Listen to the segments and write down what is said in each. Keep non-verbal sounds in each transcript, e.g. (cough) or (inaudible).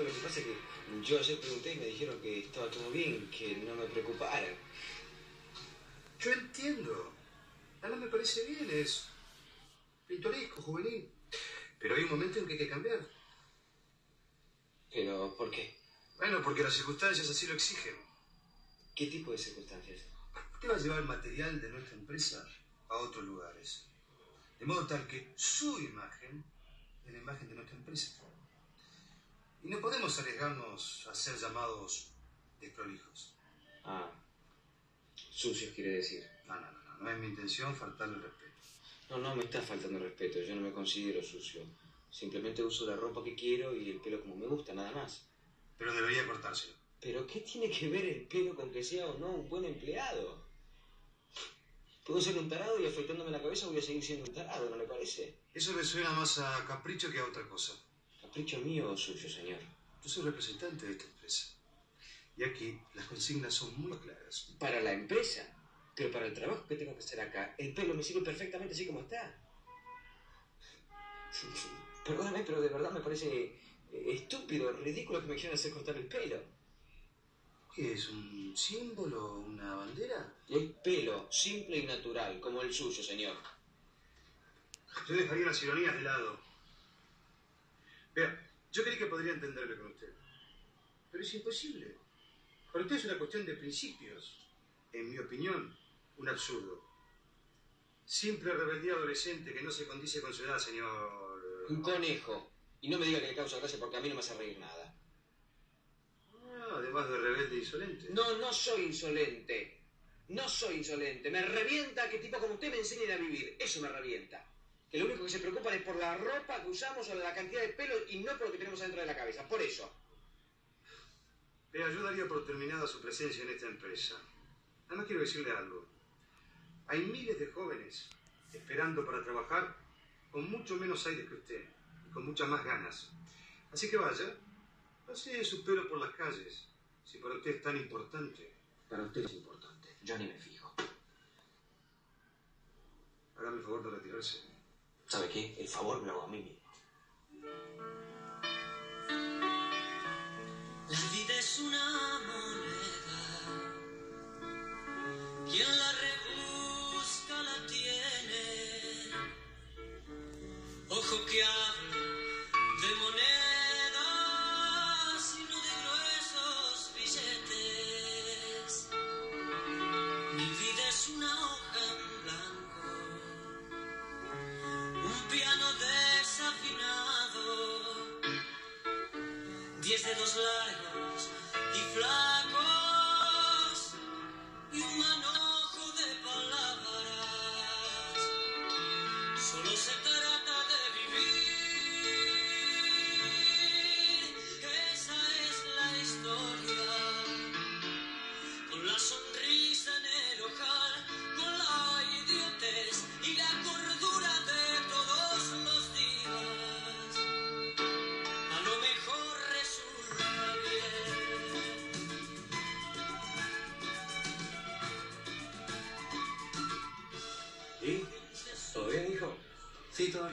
¿Sabes lo que pasa? Que yo ayer pregunté y me dijeron que estaba todo bien, que no me preocupara. Yo entiendo. Nada me parece bien, es pintoresco, juvenil. Pero hay un momento en que hay que cambiar. ¿Pero por qué? Bueno, porque las circunstancias así lo exigen. ¿Qué tipo de circunstancias? Usted va a llevar material de nuestra empresa a otros lugares. De modo tal que su imagen es la imagen de nuestra empresa. Y no podemos arriesgarnos a ser llamados desprolijos. Ah, sucios quiere decir. No, no, no, no, no es mi intención faltarle el respeto. No, no me está faltando el respeto, yo no me considero sucio. Simplemente uso la ropa que quiero y el pelo como me gusta, nada más. Pero debería cortárselo. ¿Pero qué tiene que ver el pelo con que sea o no un buen empleado? Puedo ser un tarado y afeitándome la cabeza voy a seguir siendo un tarado, ¿no le parece? Eso le suena más a capricho que a otra cosa. ¿Capricho mío o suyo, señor? Yo soy representante de esta empresa. Y aquí las consignas son muy claras. Para la empresa. Pero para el trabajo que tengo que hacer acá, el pelo me sirve perfectamente así como está. (laughs) Perdóname, pero de verdad me parece eh, estúpido, ridículo que me quieran hacer cortar el pelo. ¿Qué es? ¿Un símbolo? ¿Una bandera? Es pelo, simple y natural, como el suyo, señor. Yo dejaría las ironías de lado. Vea, yo creí que podría entenderme con usted. Pero es imposible. Para usted es una cuestión de principios. En mi opinión, un absurdo. Simple rebeldía adolescente que no se condice con su edad, señor. Un conejo. Y no me diga que le causa gracia porque a mí no me hace reír nada. Ah, además de rebelde e insolente. No, no soy insolente. No soy insolente. Me revienta que tipo como usted me enseñe a vivir. Eso me revienta. Que lo único que se preocupan es por la ropa que usamos o la cantidad de pelo y no por lo que tenemos dentro de la cabeza. Por eso. Le ayudaría por terminada su presencia en esta empresa. Además quiero decirle algo. Hay miles de jóvenes esperando para trabajar con mucho menos aire que usted y con muchas más ganas. Así que vaya, pase su pelo por las calles. Si para usted es tan importante, Para usted es importante. Yo ni me fijo. hágame el favor de retirarse. ¿Sabe qué? El favor me lo hago a mí. La vida es una moneda.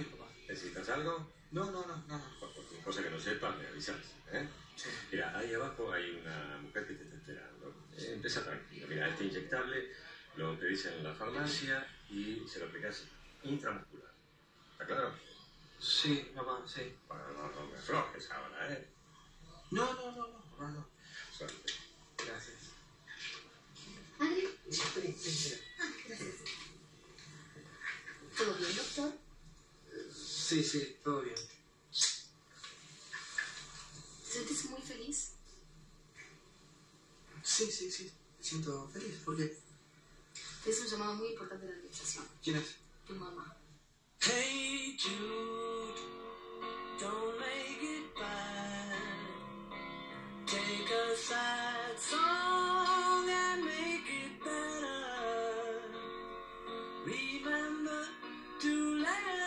Papá. ¿Necesitas algo? No, no, no, no. Por cualquier cosa que no sepas, me avisas. ¿eh? Mira, ahí abajo hay una mujer que te está esperando. Eh, empieza tranquilo. Mira, este inyectable lo pedís en la farmacia y se lo aplicas intramuscular. ¿Está claro? Sí, papá, sí. Bueno, no, no me aflojes ahora, ¿eh? No, no, no, no, papá, no. Suerte. Gracias. André, Espera, espera. ah, gracias. ¿Todo bien, doctor? Sí, sí, todo bien. ¿Sientes muy feliz? Sí, sí, sí. Me siento feliz. ¿Por qué? Es un llamado muy importante de la administración. ¿Quién es? Tu mamá. Hey Jude, don't make it bad. Take a sad song and make it better. Remember to let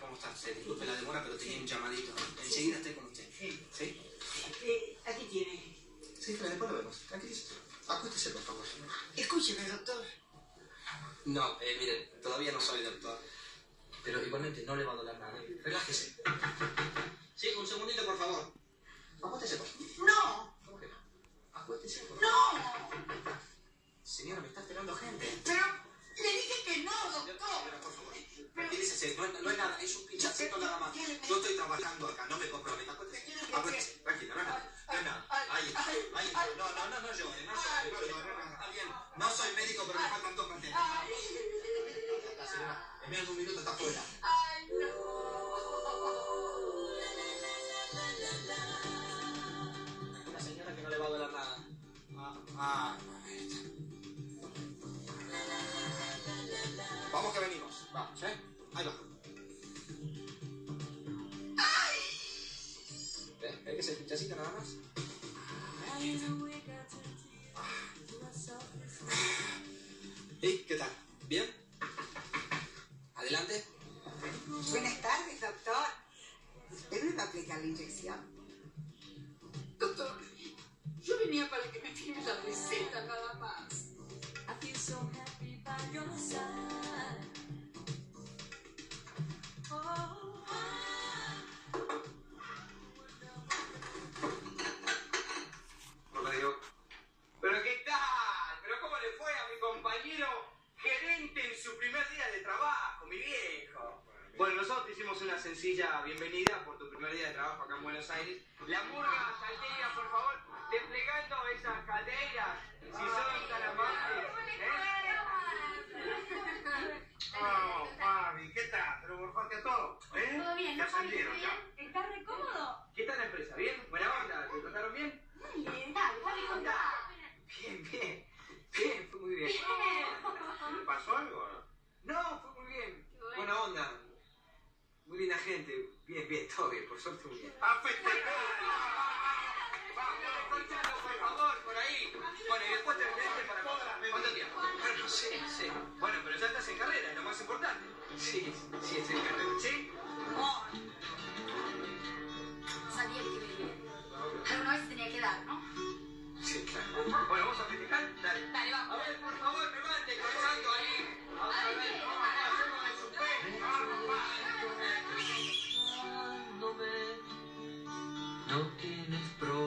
¿Cómo está? Se disculpe la demora, pero tenía un llamadito. Enseguida estoy con usted. Sí. ¿Sí? Eh, aquí tiene. Sí, pero después lo vemos. Tranquilízate. Acuéstese, por favor. Escúcheme, doctor. No, eh, mire, todavía no soy doctor. Pero igualmente no le va a doler nada. Relájese. Sí, un segundito, por favor. Acuéstese, por favor. ¡No! ¿Cómo que no? Acuéstese, por favor. ¡No! Señora, me está esperando gente. Pero señora, en un minuto está fuera. ¡Ay, no! Una señora que no le va a doler nada. Ah, ah. Vamos que venimos. Vamos, ¿eh? Ahí va. ¿Ves? ¿Ves que es el pinchacito nada más? Ahí está. Me va a Bueno, nosotros te hicimos una sencilla bienvenida por tu primer día de trabajo acá en Buenos Aires. La murga salteña, por favor, desplegando esas caderas, si son tan amables. ¿eh? Oh, Fabi, ¿qué tal? ¿Pero morfaste a todo? ¿Eh? ¿Todo bien? ¿Te ascendieron ¿Todo ya? bien? ¿Estás re cómodo? ¿Qué tal la empresa? ¿Bien? ¿Buena onda? ¿Te trataron bien? Muy bien, dale, Fabi, contá. Bien, bien. Bien, fue muy bien. ¿Le pasó algo o no? No, fue muy bien. Qué bueno. Buena onda. Muy linda gente. Bien, bien, todo bien, por suerte muy bien. ¡A! Vamos, escuchando, por favor, por ahí. Bueno, y después te vendiste para ¿Cuánto tiempo? Bueno, sí, sí. Bueno, pero ya estás en carrera, es lo más importante. Sí, sí, estoy en carrera. ¿Sí? No tienes profesión.